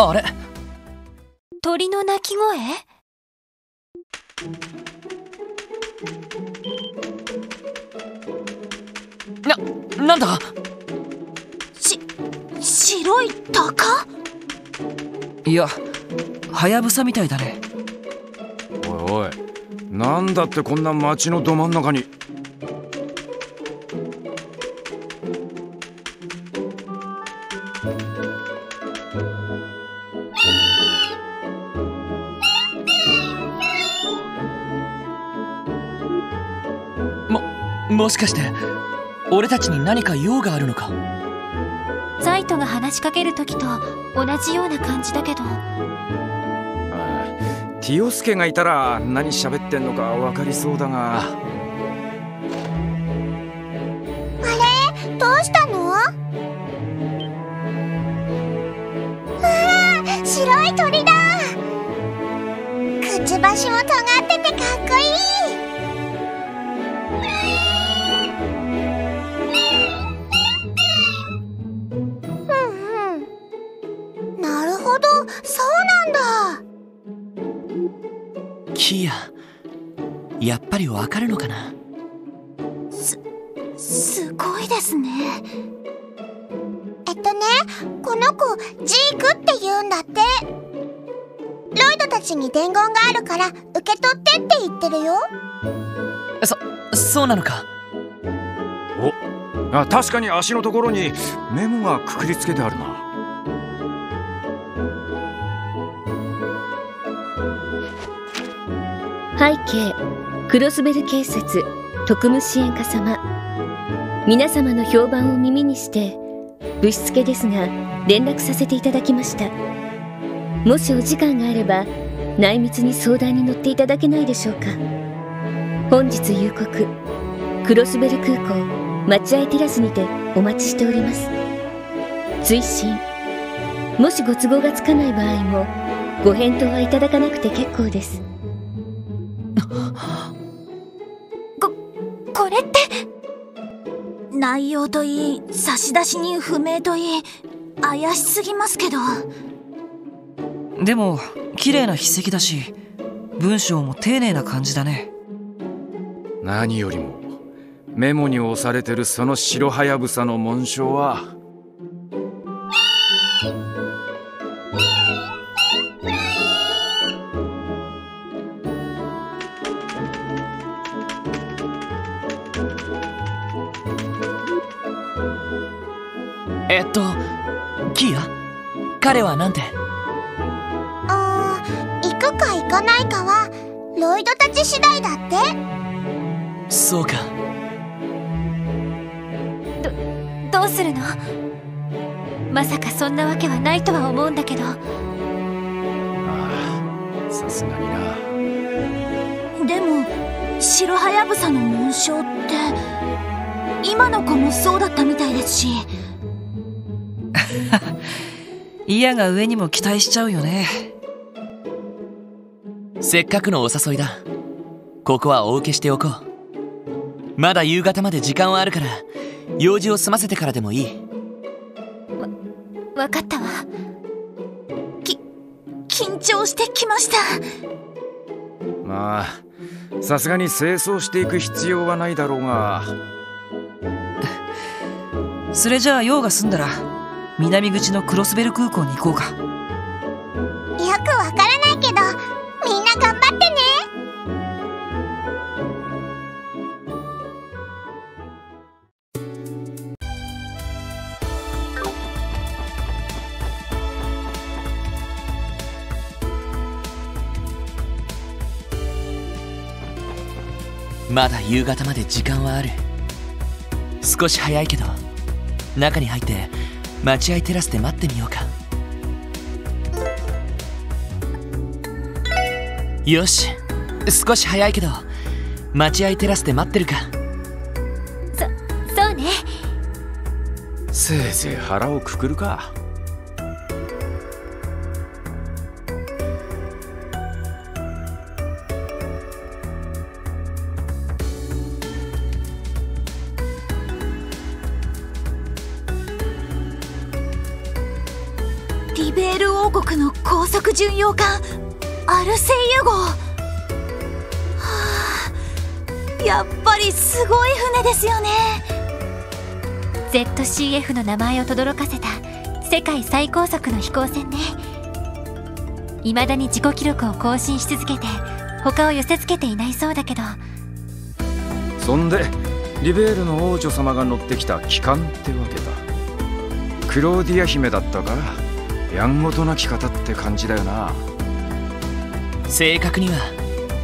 あれ？鳥の鳴き声？な、なんだ？し、白い鷹？いや、はやぶさみたいだね。おいおいなんだってこんな街のど真ん中に？もしかして、俺たちに何か用があるのか？ザイトが話しかける時と同じような感じだけど。ああティオスケがいたら何喋ってんのか分かりそうだが。どうしたの？わあ白い鳥だ。くちばしも尖っててかっこいいキーヤ、やっぱりわかるのかな？すごいですね。えっとねこの子ジークって言うんだって。ロイドたちに伝言があるから受け取ってって言ってるよ。そ、そうなのか？おあ確かに足のところにメモがくくりつけてあるな背景クロスベル警察特務支援課様。皆様の評判を耳にしてぶしつけですが連絡させていただきました。もしお時間があれば内密に相談に乗っていただけないでしょうか。本日夕刻クロスベル空港待合テラスにてお待ちしております。追伸。もしご都合がつかない場合もご返答はいただかなくて結構です。これって内容といい差出人不明といい怪しすぎますけどでも、綺麗な筆跡だし、文章も丁寧な感じだね。何よりもメモに押されてるその白はやぶさの紋章はえっと、キーヤ彼はなんて？あー行くか行かないかはロイドたち次第だって。そうか。どうするの？まさかそんなわけはないとは思うんだけど。ああさすがにな。でも白はやぶさの紋章って今の子もそうだったみたいですし イヤが上にも期待しちゃうよね。せっかくのお誘いだ。ここはお受けしておこう。まだ夕方まで時間はあるから、用事を済ませてからでもいい。わかったわき緊張してきましたまあさすがに清掃していく必要はないだろうが それじゃあ用が済んだら、南口のクロスベル空港に行こうか。よくわからないけどみんな頑張ってねまだ夕方まで時間はある。少し早いけど、中に入って待合テラスで待ってみようか。よし、少し早いけど、待合テラスで待ってるか。そうねせいぜい腹をくくるか ZCF の名前を轟かせた世界最高速の飛行船ね。未だに自己記録を更新し続けて他を寄せつけていないそうだけど。そんでリベールの王女様が乗ってきた機関ってわけだ。クローディア姫だったかやんごとなき方って感じだよな。正確には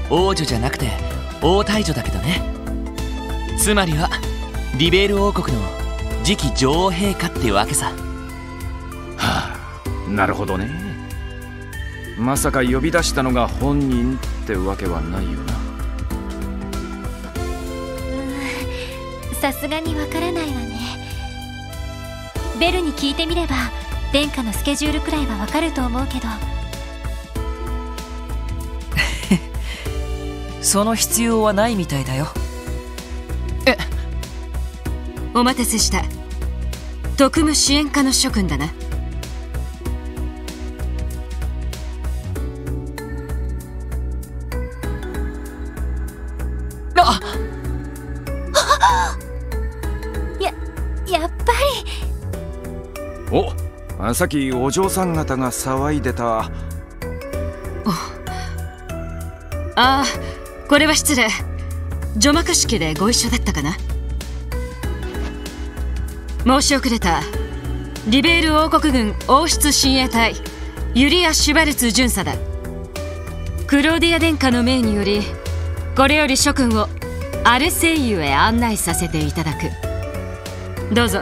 王女じゃなくて王太女だけどね。つまりはリベール王国の次期女王陛下ってわけさ。はあなるほどね。まさか呼び出したのが本人ってわけはないよな。さすがにわからないわね。ベルに聞いてみれば殿下のスケジュールくらいはわかると思うけど。その必要はないみたいだよお待たせした。特務支援課の諸君だな。あややっぱり。おさっきお嬢さん方が騒いでた。ああこれは失礼。除幕式でご一緒だったかな申し遅れた。リベール王国軍王室親衛隊ユリア・シュバルツ巡査だ。クローディア殿下の命によりこれより諸君をアルセイユへ案内させていただく。どうぞ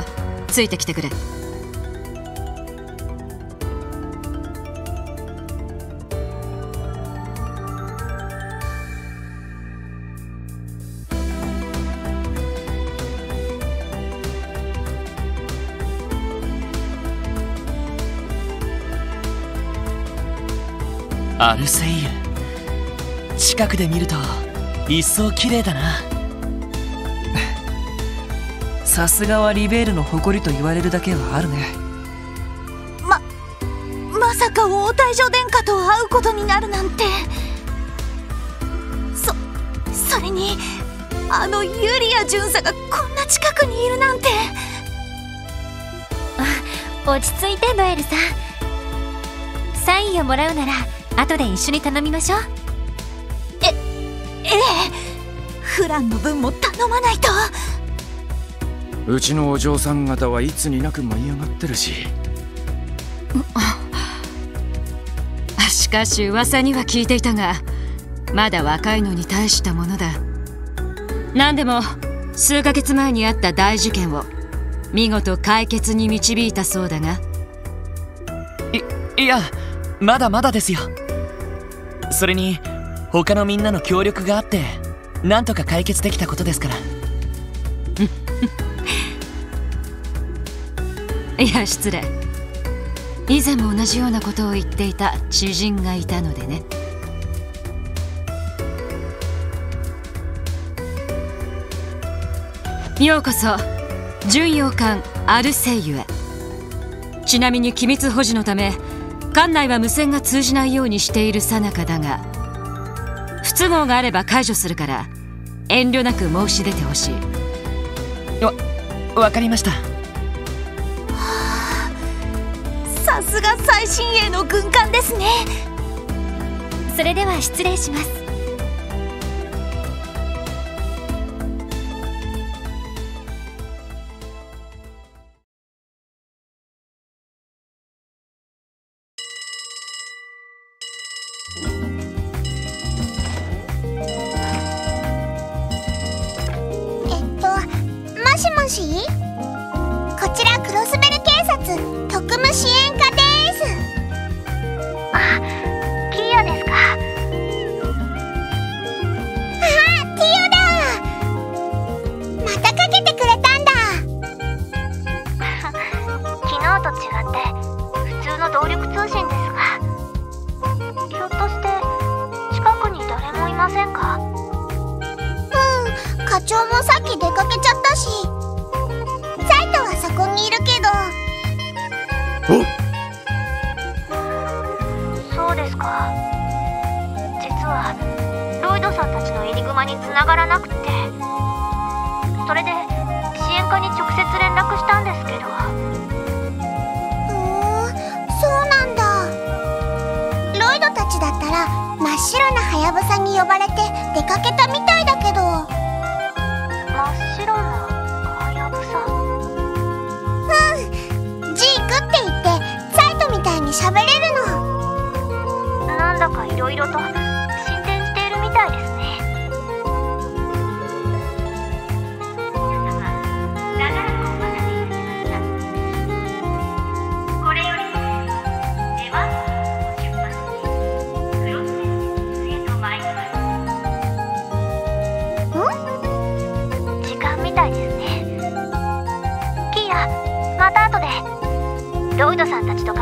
ついてきてくれ。アルセイユ近くで見ると一層綺麗だな。さすがはリベールの誇りと言われるだけはあるね。まさか王太女殿下と会うことになるなんて。そそれにあのユリア巡査がこんな近くにいるなんて。落ち着いてノエルさん。サインをもらうなら後で一緒に頼みましょう。ええフランの分も頼まないと。うちのお嬢さん方はいつになく舞い上がってるし。しかし噂には聞いていたがまだ若いのに大したものだ。何でも数ヶ月前にあった大事件を見事解決に導いたそうだが。いいやまだまだですよそれに他のみんなの協力があってなんとか解決できたことですから。いや失礼。以前も同じようなことを言っていた知人がいたのでね。ようこそ巡洋艦アルセイユへ。ちなみに機密保持のため艦内は無線が通じないようにしている最中だが不都合があれば解除するから遠慮なく申し出てほしい。わわかりました。さすが最新鋭の軍艦ですね。それでは失礼しますこちらクロスベル警察特務支援課です。あキーヨですか？あキーヨだ。またかけてくれたんだ。昨日と違って普通の動力通信ですが。ひょっとして近くに誰もいませんか？うん課長もさっき出かけちゃに繋がらなくて。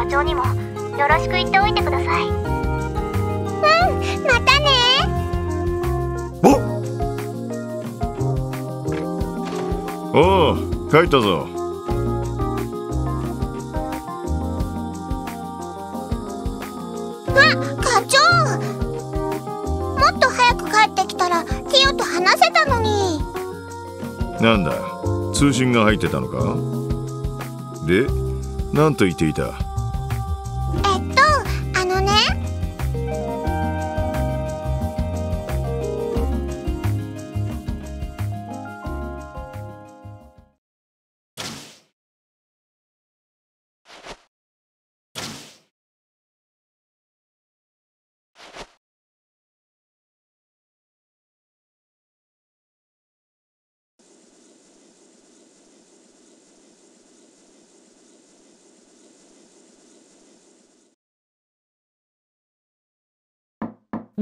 課長にもよろしく言っておいてください。うんまたね。おう帰ったぞ。あ課長。もっと早く帰ってきたらティオと話せたのに。なんだ通信が入ってたのか？で何と言っていた？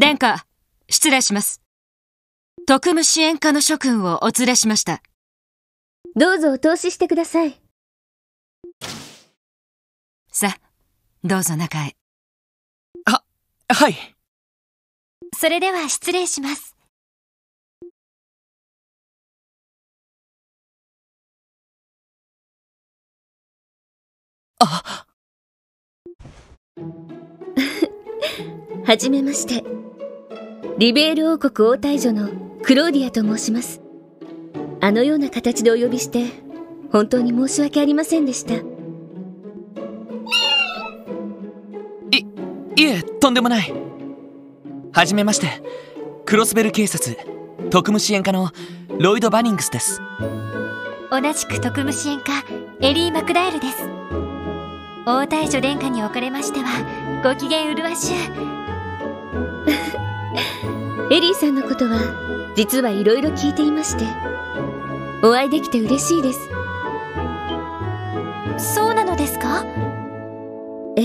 殿下、失礼します。特務支援課の諸君をお連れしました。どうぞお通ししてください。さあ、どうぞ中へ。はいそれでは失礼します。あ はじめまして。リベール王国王太女のクローディアと申します。あのような形でお呼びして、本当に申し訳ありませんでした。いえとんでもない。はじめまして。クロスベル警察特務支援課のロイド・バニングスです。同じく特務支援課エリー・マクダエルです。王太女殿下におかれましてはご機嫌うるわしゅうエリーさんのことは、実はいろいろ聞いていまして、お会いできて嬉しいです。そうなのですか？え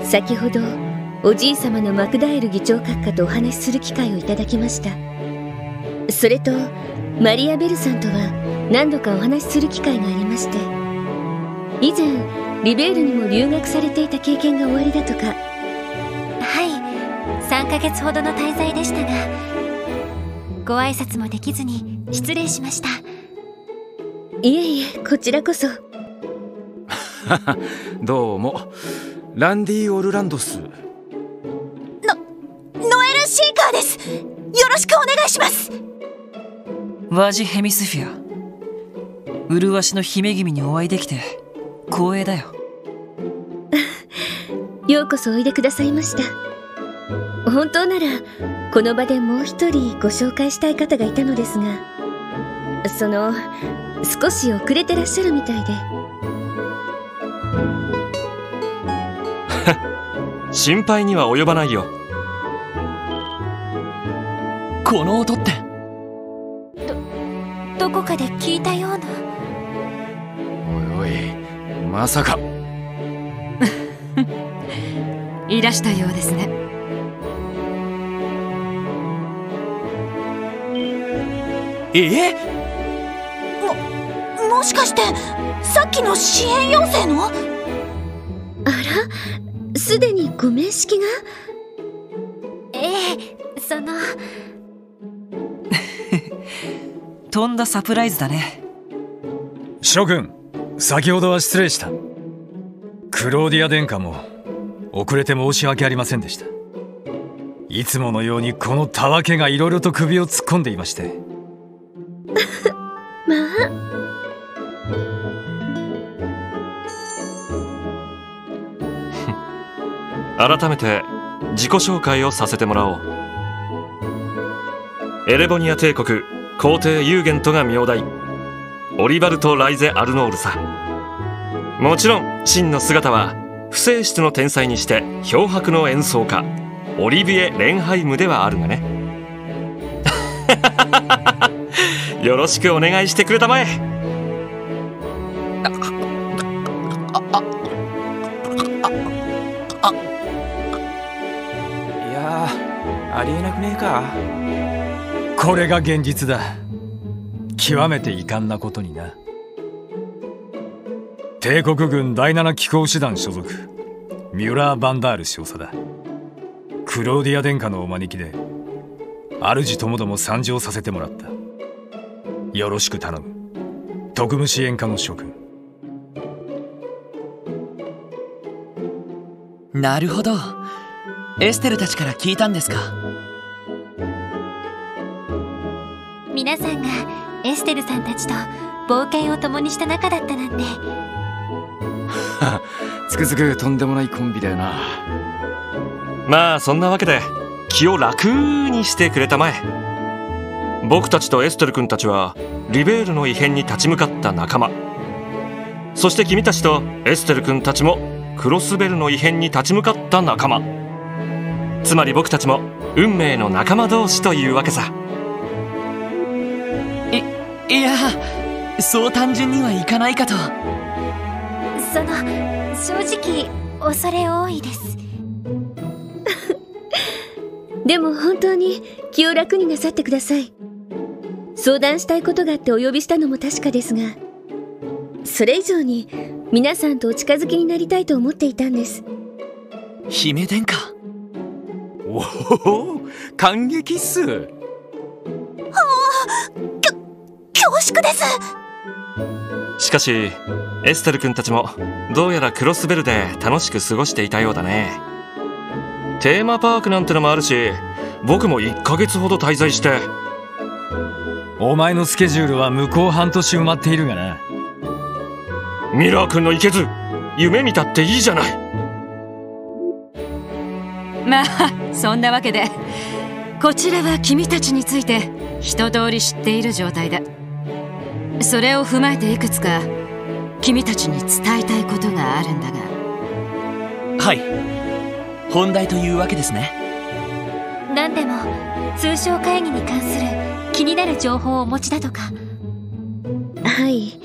え。先ほど、おじい様のマクダエル議長閣下とお話しする機会をいただきました。それと、マリア・ベルさんとは何度かお話しする機会がありまして、以前、リベールにも留学されていた経験がおありだとか、はい3ヶ月ほどの滞在でしたがご挨拶もできずに失礼しました。いえいえ、こちらこそ。どうも。ランディ・オルランドス。ノエル・シーカーです。よろしくお願いします。ワジヘミスフィア。麗しの姫君にお会いできて光栄だよ。ようこそおいでくださいました。本当なら、この場でもう一人ご紹介したい方がいたのですが、その、少し遅れてらっしゃるみたいで。心配には及ばないよこの音ってどこかで聞いたようなおいおいまさか いらしたようですね。え？ももしかしてさっきの支援要請の？あらすでにご面識が？ええその。とんだサプライズだね。諸君先ほどは失礼した。クローディア殿下も遅れて申し訳ありませんでした。いつものようにこのたわけがいろいろと首を突っ込んでいましてま あ改めて自己紹介をさせてもらおう。エレボニア帝国皇帝ユーゲントが名代。オリバルト・ライゼ・アルノールさもちろん真の姿は不正室の天才にして漂白の演奏家オリビエ・レンハイムではあるがね。よろしくお願いしてくれたまえ。いやありえなくねえか。これが現実だ。極めて遺憾なことにな。帝国軍第7機構師団所属。ミュラー・バンダール少佐だ。クローディア殿下のお招きで主ともども参上させてもらったよろしく頼む。特務支援課の諸君。なるほど。エステルたちから聞いたんですか？皆さんがエステルさんたちと冒険を共にした仲だったなんて。つくづくとんでもないコンビだよな。まあそんなわけで気を楽にしてくれたまえ僕たちとエステル君たちはリベールの異変に立ち向かった仲間。そして君たちとエステル君たちもクロスベルの異変に立ち向かった仲間。つまり僕たちも運命の仲間同士というわけさ。いいやそう単純にはいかないかと。その正直恐れ多いです。でも本当に気を楽になさってください相談したいことがあってお呼びしたのも確かですがそれ以上に皆さんとお近づきになりたいと思っていたんです。姫殿下。おお感激っす。恐縮です。しかしエステル君たちもどうやらクロスベルで楽しく過ごしていたようだね。テーマパークなんてのもあるし僕も1ヶ月ほど滞在してお前のスケジュールは向こう半年埋まっているがな。ミラー君のいけず夢見たっていいじゃない。まあそんなわけでこちらは君たちについて一通り知っている状態だ。それを踏まえていくつか君たちに伝えたいことがあるんだが。はい。本題というわけですね。何でも通商会議に関する気になる情報をお持ちだとか。はい。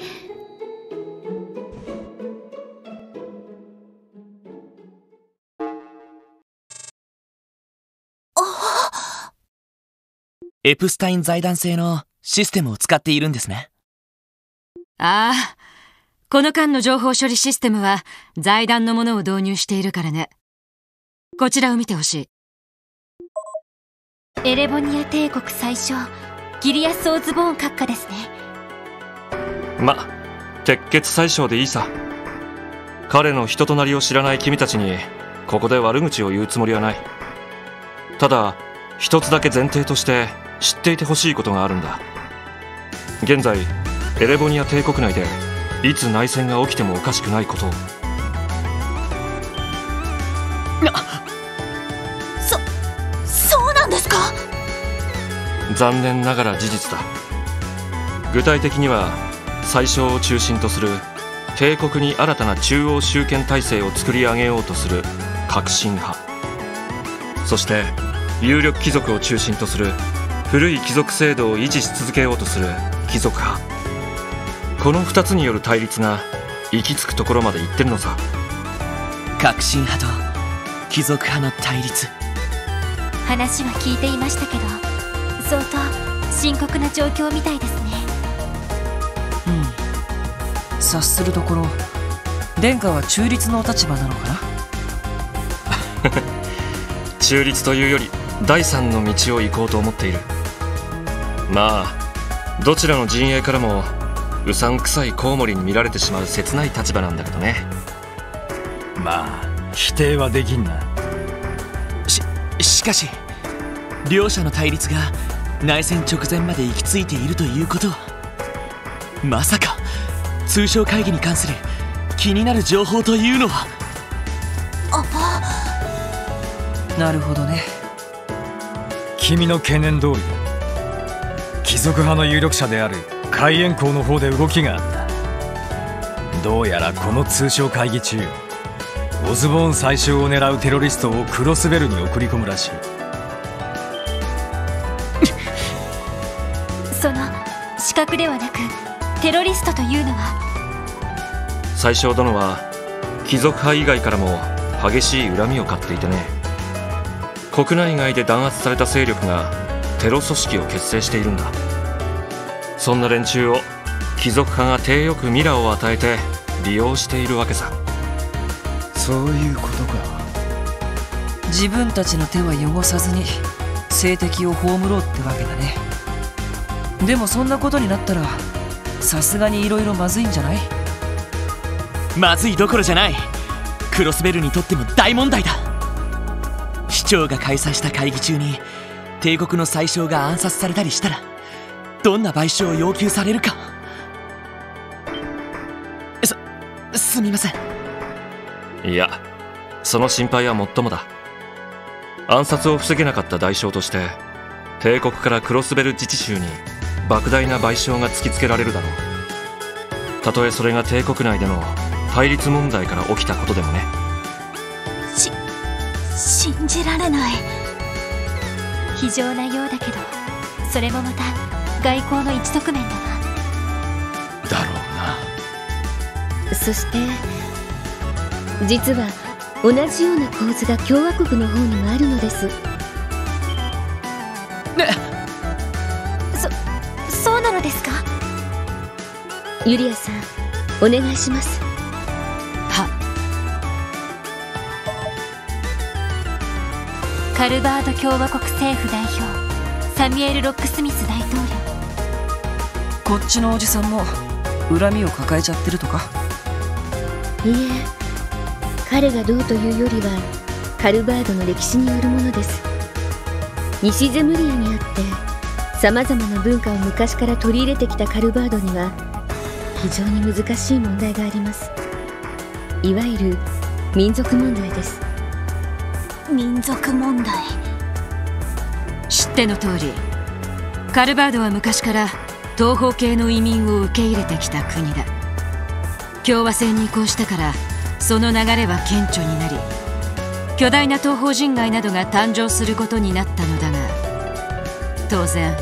エプスタイン財団製のシステムを使っているんですね。ああ。この間の情報処理システムは財団のものを導入しているからね。こちらを見てほしい。エレボニア帝国最初ギリアス・オズボーン閣下ですね。ま鉄血宰相でいいさ。彼の人となりを知らない君たちにここで悪口を言うつもりはない。ただ一つだけ前提として知っていてほしいことがあるんだ。現在エレボニア帝国内でいつ内戦が起きてもおかしくないことを。そ残念ながら事実だ。具体的には宰相を中心とする帝国に新たな中央集権体制を作り上げようとする革新派。そして有力貴族を中心とする古い貴族制度を維持し続けようとする貴族派。この2つによる対立が行き着くところまで行ってるのさ。革新派と貴族派の対立。話は聞いていましたけど相当深刻な状況みたいですね。うん。察するところ殿下は中立の立場なのかな？中立というより第三の道を行こうと思っている。まあどちらの陣営からもうさんくさいコウモリに見られてしまう切ない立場なんだけどね。まあ否定はできんな。ししかし両者の対立が内戦直前まで行き着いているということ。はまさか通商会議に関する気になる情報というのは。なるほどね。君の懸念通りだ貴族派の有力者である海援校の方で動きがあった。どうやらこの通商会議中オズボーン最小を狙うテロリストをクロスベルに送り込むらしい資格ではなくテロリストというのは最小殿は貴族派以外からも激しい恨みを買っていてね。国内外で弾圧された勢力がテロ組織を結成しているんだ。そんな連中を貴族派が体よくミラを与えて利用しているわけさ。そういうことか。自分たちの手は汚さずに政敵を葬ろうってわけだねでもそんなことになったらさすがに色々まずいんじゃない？まずいどころじゃない。クロスベルにとっても大問題だ。市長が開催した会議中に帝国の宰相が暗殺されたりしたらどんな賠償を要求されるか。すすみません。いやその心配はもっともだ。暗殺を防げなかった代償として帝国からクロスベル自治州に莫大な賠償が突きつけられるだろう。たとえそれが帝国内での対立問題から起きたことでもね。し信じられない。非常なようだけどそれもまた外交の一側面だわだろうな。そして実は同じような構図が共和国の方にもあるのですユリアさんお願いします。カルバード共和国政府代表サミュエル・ロックスミス大統領。こっちのおじさんも恨みを抱えちゃってるとか。いいえ彼がどうというよりはカルバードの歴史によるものです。西ゼムリアにあって様々な文化を昔から取り入れてきたカルバードには非常に難しい問題があります。いわゆる民族問題です。民族問題。知っての通りカルバードは昔から東方系の移民を受け入れてきた国だ。共和制に移行したからその流れは顕著になり巨大な東方人街などが誕生することになったのだが当然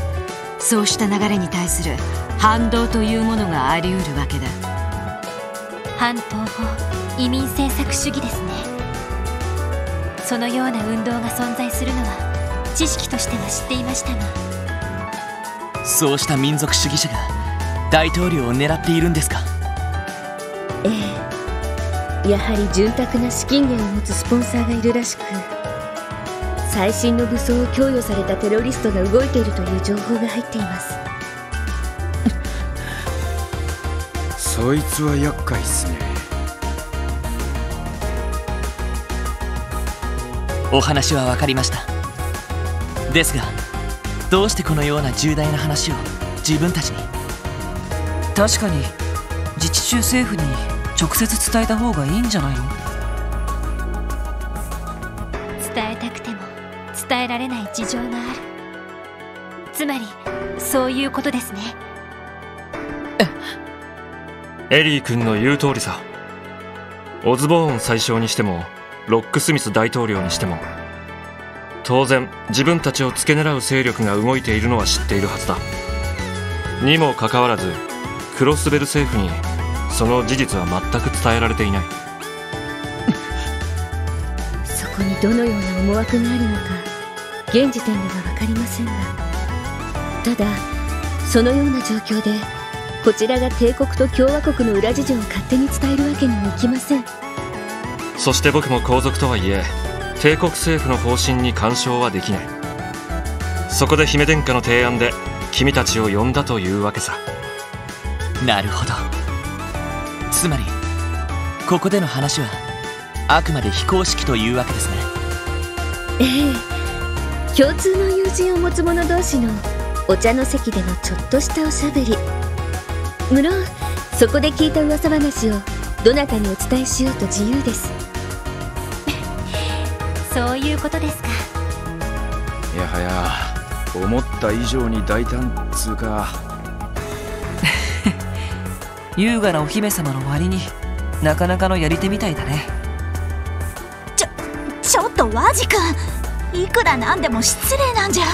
そうした流れに対する反動というものがあり得るわけだ。反東方移民政策主義ですね。そのような運動が存在するのは知識としては知っていましたが。そうした民族主義者が大統領を狙っているんですか？ええ。やはり潤沢な資金源を持つスポンサーがいるらしく最新の武装を供与されたテロリストが動いているという情報が入っていますそいつは厄介っすね。お話は分かりました。ですがどうしてこのような重大な話を自分たちに？確かに自治州政府に直接伝えた方がいいんじゃないの？伝えたくても伝えられない事情がある。つまりそういうことですねエリー君の言う通りさ。オズボーン最小にしてもロックスミス大統領にしても当然自分たちを付け狙う勢力が動いているのは知っているはずだ。にもかかわらずクロスベル政府にその事実は全く伝えられていない。そこにどのような思惑があるのか現時点では分かりませんが。ただそのような状況でこちらが帝国と共和国の裏事情を勝手に伝えるわけにもいきません。そして僕も皇族とはいえ帝国政府の方針に干渉はできない。そこで姫殿下の提案で君たちを呼んだというわけさ。なるほど。つまりここでの話はあくまで非公式というわけですね。ええ。共通の友人を持つ者同士のお茶の席でのちょっとしたおしゃべり無論そこで聞いた噂話をどなたにお伝えしようと自由です。そういうことですか。いやはや思った以上に大胆つうか。優雅なお姫様の割になかなかのやり手みたいだね。ちょちょっと和く君いくらなんでも失礼なんじゃ。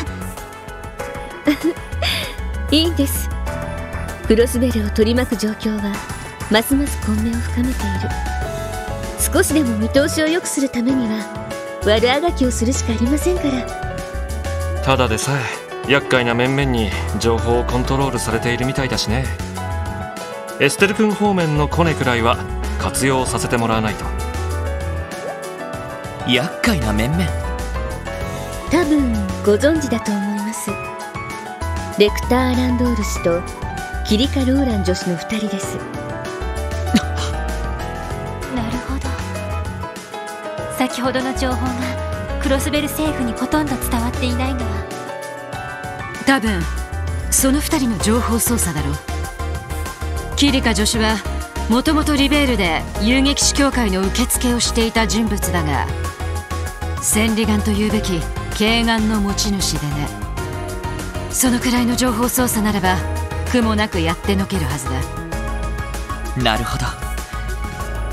いいんですクロスベルを取り巻く状況はますます混迷を深めている。少しでも見通しを良くするためには悪あがきをするしかありませんから。ただでさえ厄介な面々に情報をコントロールされているみたいだしね。エステル君方面のコネくらいは活用させてもらわないと。厄介な面々。多分ご存知だと思います。レクター・アランドール氏とキリカ・ローラン女子の2人です。なるほど。先ほどの情報がクロスベル政府にほとんど伝わっていないのは。多分その2人の情報操作だろう。キリカ助手はもともとリベールで遊撃士協会の受付をしていた人物だが千里眼というべき慶眼の持ち主でね。そのくらいの情報操作ならば苦もなくやってのけるはずだ。なるほど。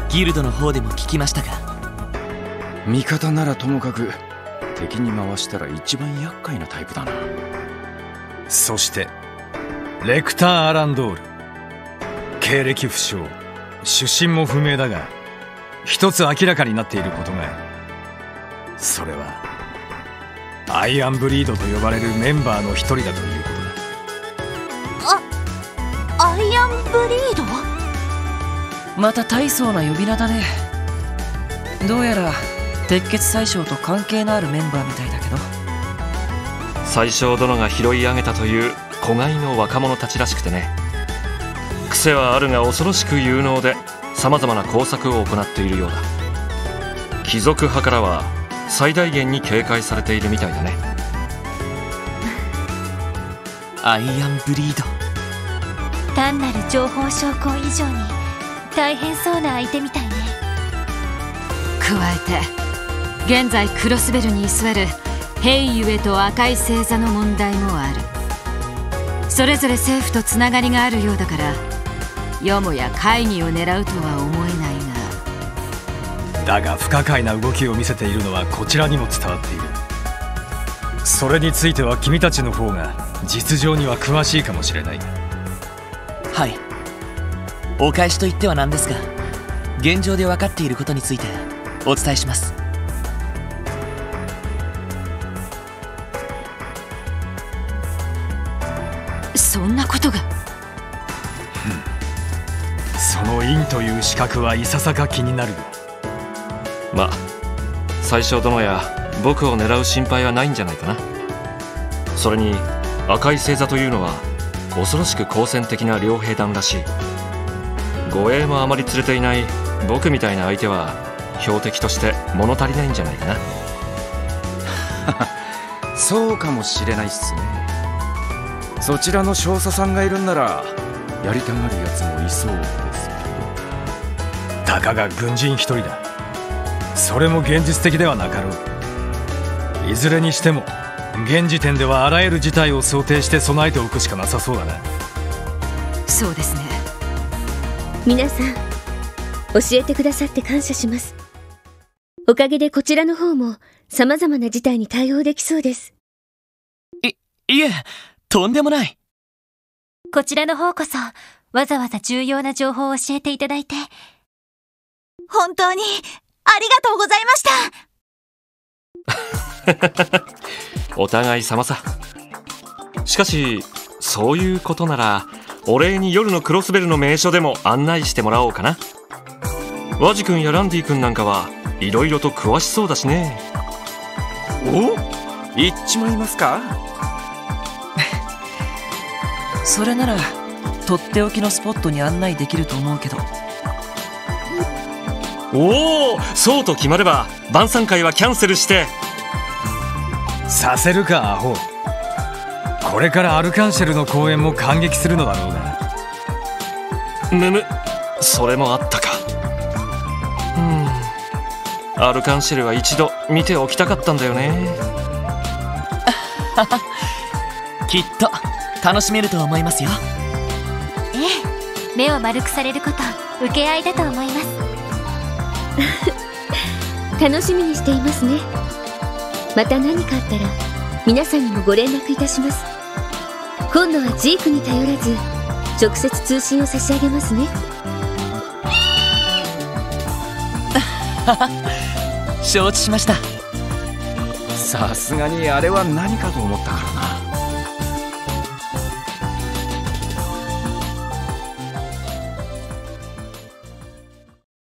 ギルドの方でも聞きましたが。味方ならともかく敵に回したら一番厄介なタイプだな。そしてレクター・アランドール。経歴不詳。出身も不明だが一つ明らかになっていることがそれはアイアンブリードと呼ばれるメンバーの一人だということあアイアンブリード？また大層な呼び名だね。どうやら鉄血宰相と関係のあるメンバーみたいだけど。宰相殿が拾い上げたという子飼いの若者たちらしくてね。癖はあるが恐ろしく有能でさまざまな工作を行っているようだ。貴族派からは最大限に警戒されているみたいだね。アイアンブリード単なる情報証拠以上に大変そうな相手みたいね。加えて現在クロスベルに居座るヘイユエと赤い星座の問題もある。それぞれ政府とつながりがあるようだからよもや会議を狙うとは思えないが。だが不可解な動きを見せているのはこちらにも伝わっている。それについては君たちの方が実情には詳しいかもしれないはい。お返しと言ってはなんですが現状で分かっていることについてお伝えします。そんなことが。その院という資格はいささか気になる。まあ最初殿や僕を狙う心配はないんじゃないかな。それに赤い星座というのは恐ろしく好戦的な両兵団らしい。護衛もあまり連れていない僕みたいな相手は標的として物足りないんじゃないかな。そうかもしれないっすね。そちらの少佐さんがいるんならやりたがるやつもいそうです。けどたかが軍人一人だ。それも現実的ではなかろう。いずれにしても現時点ではあらゆる事態を想定して備えておくしかなさそうだな。そうですね。皆さん教えてくださって感謝します。おかげでこちらの方も様々な事態に対応できそうです。いいえとんでもない。こちらの方こそわざわざ重要な情報を教えていただいて本当にありがとうございました お互い様さ。しかしそういうことならお礼に夜のクロスベルの名所でも案内してもらおうかな。ワジ君やランディ君なんかはいろいろと詳しそうだしね。お？行っちまいますか？それならとっておきのスポットに案内できると思うけどおおそうと決まれば晩餐会はキャンセルして。させるかアホ。これからアルカンシェルの公演も感激するのだろうがむむそれもあったか。うん。アルカンシェルは一度見ておきたかったんだよね。きっと楽しめると思いますよ。ええ目を丸くされること受け合いだと思います 楽しみにしていますね。また何かあったら皆さんにもご連絡いたします。今度はジークに頼らず直接通信を差し上げますね。承知しました。さすがにあれは何かと思ったからな。